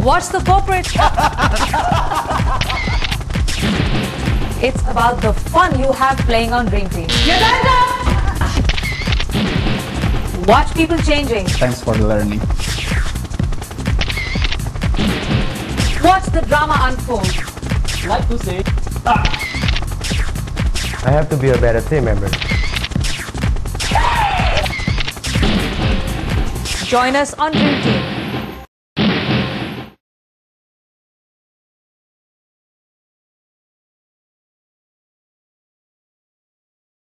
Watch the corporate. it's about the fun you have playing on Dream Team. Your time's up. Watch people changing. Thanks for the learning. Watch the drama unfold. Like to say, ah. I have to be a better team member. Join us on Dream Team.